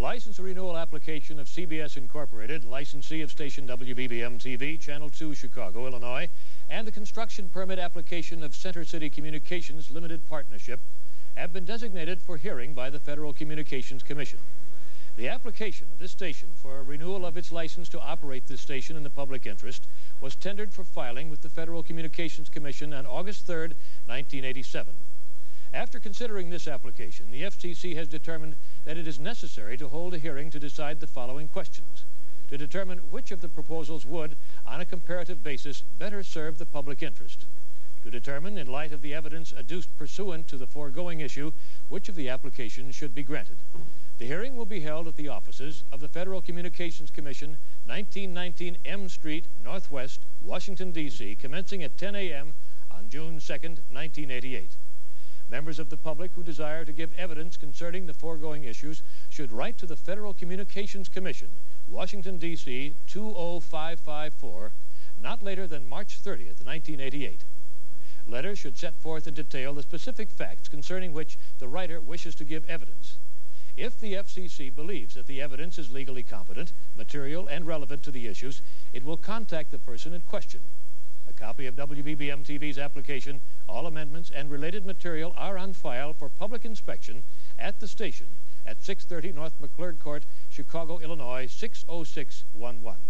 license renewal application of CBS Incorporated, licensee of station WBBM TV, Channel 2, Chicago, Illinois, and the construction permit application of Center City Communications Limited Partnership have been designated for hearing by the Federal Communications Commission. The application of this station for a renewal of its license to operate this station in the public interest was tendered for filing with the Federal Communications Commission on August 3, 1987. After considering this application, the FCC has determined that it is necessary to hold a hearing to decide the following questions. To determine which of the proposals would, on a comparative basis, better serve the public interest. To determine, in light of the evidence adduced pursuant to the foregoing issue, which of the applications should be granted. The hearing will be held at the offices of the Federal Communications Commission, 1919 M Street, Northwest, Washington, D.C., commencing at 10 a.m. on June 2, 1988. Members of the public who desire to give evidence concerning the foregoing issues should write to the Federal Communications Commission, Washington, D.C. 20554, not later than March 30th, 1988. Letters should set forth in detail the specific facts concerning which the writer wishes to give evidence. If the FCC believes that the evidence is legally competent, material, and relevant to the issues, it will contact the person in question. A copy of WBBM TV's application, all amendments, and related material are on file for public inspection at the station at 630 North McClurg Court, Chicago, Illinois, 60611.